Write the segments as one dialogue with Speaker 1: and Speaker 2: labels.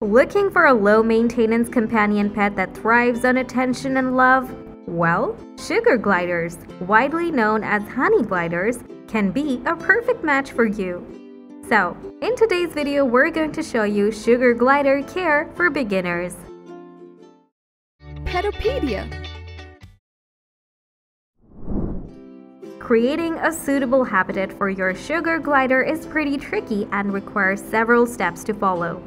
Speaker 1: Looking for a low maintenance companion pet that thrives on attention and love? Well, sugar gliders, widely known as honey gliders, can be a perfect match for you. So, in today's video, we're going to show you sugar glider care for beginners.
Speaker 2: Petopedia
Speaker 1: Creating a suitable habitat for your sugar glider is pretty tricky and requires several steps to follow.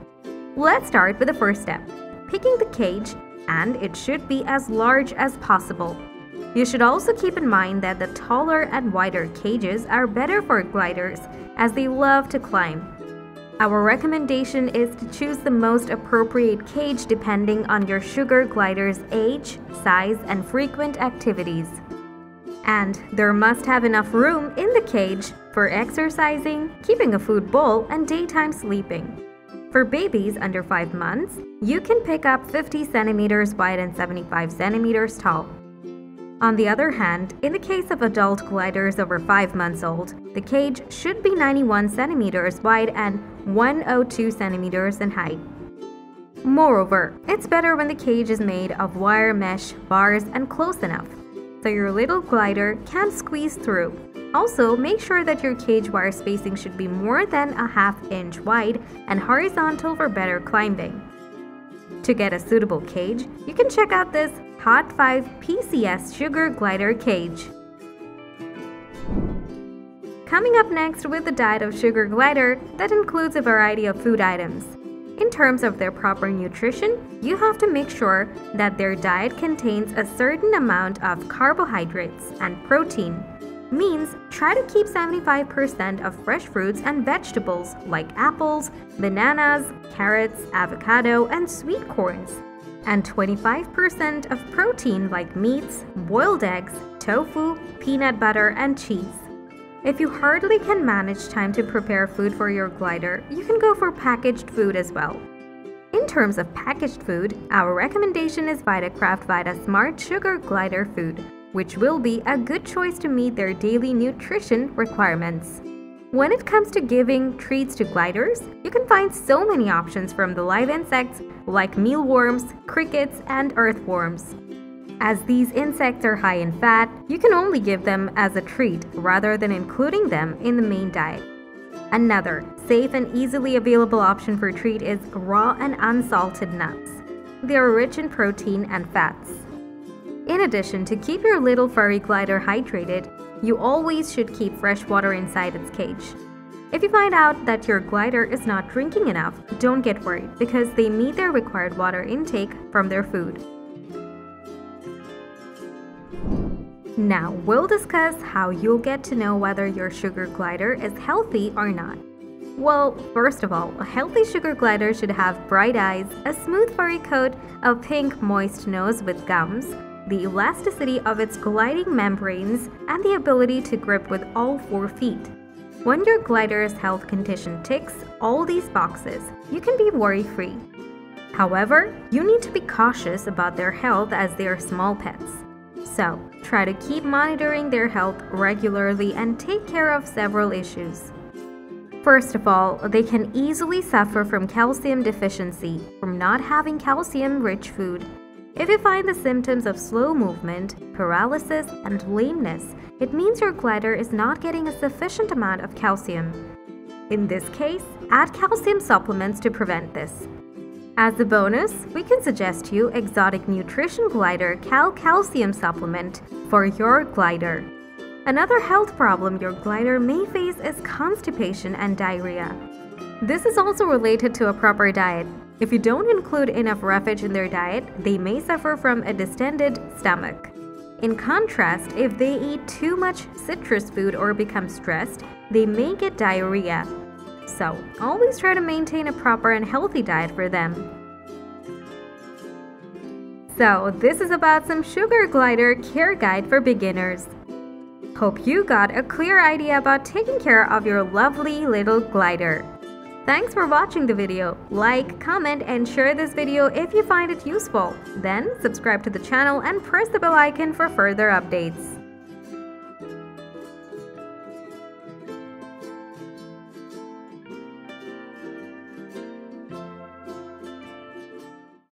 Speaker 1: Let's start with the first step, picking the cage, and it should be as large as possible. You should also keep in mind that the taller and wider cages are better for gliders as they love to climb. Our recommendation is to choose the most appropriate cage depending on your sugar glider's age, size, and frequent activities. And there must have enough room in the cage for exercising, keeping a food bowl, and daytime sleeping. For babies under 5 months, you can pick up 50 centimeters wide and 75 centimeters tall. On the other hand, in the case of adult gliders over 5 months old, the cage should be 91 centimeters wide and 102 centimeters in height. Moreover, it's better when the cage is made of wire mesh, bars, and close enough, so your little glider can squeeze through. Also, make sure that your cage wire spacing should be more than a half inch wide and horizontal for better climbing. To get a suitable cage, you can check out this Hot 5 PCS Sugar Glider Cage. Coming up next with the diet of Sugar Glider that includes a variety of food items. In terms of their proper nutrition, you have to make sure that their diet contains a certain amount of carbohydrates and protein means try to keep 75% of fresh fruits and vegetables like apples, bananas, carrots, avocado, and sweet corns, and 25% of protein like meats, boiled eggs, tofu, peanut butter, and cheese. If you hardly can manage time to prepare food for your glider, you can go for packaged food as well. In terms of packaged food, our recommendation is Vitakraft Vita Smart Sugar Glider Food which will be a good choice to meet their daily nutrition requirements. When it comes to giving treats to gliders, you can find so many options from the live insects like mealworms, crickets, and earthworms. As these insects are high in fat, you can only give them as a treat rather than including them in the main diet. Another safe and easily available option for treat is raw and unsalted nuts. They are rich in protein and fats. In addition, to keep your little furry glider hydrated, you always should keep fresh water inside its cage. If you find out that your glider is not drinking enough, don't get worried because they meet their required water intake from their food. Now, we'll discuss how you'll get to know whether your sugar glider is healthy or not. Well, first of all, a healthy sugar glider should have bright eyes, a smooth furry coat, a pink moist nose with gums, the elasticity of its gliding membranes, and the ability to grip with all four feet. When your glider's health condition ticks all these boxes, you can be worry-free. However, you need to be cautious about their health as they are small pets. So, try to keep monitoring their health regularly and take care of several issues. First of all, they can easily suffer from calcium deficiency from not having calcium-rich food if you find the symptoms of slow movement, paralysis, and lameness, it means your glider is not getting a sufficient amount of calcium. In this case, add calcium supplements to prevent this. As a bonus, we can suggest you Exotic Nutrition Glider Cal Calcium Supplement for your glider. Another health problem your glider may face is constipation and diarrhea. This is also related to a proper diet, if you don't include enough roughage in their diet, they may suffer from a distended stomach. In contrast, if they eat too much citrus food or become stressed, they may get diarrhea. So, always try to maintain a proper and healthy diet for them. So, this is about some sugar glider care guide for beginners. Hope you got a clear idea about taking care of your lovely little glider. Thanks for watching the video. Like, comment and share this video if you find it useful. Then subscribe to the channel and press the bell icon for further updates.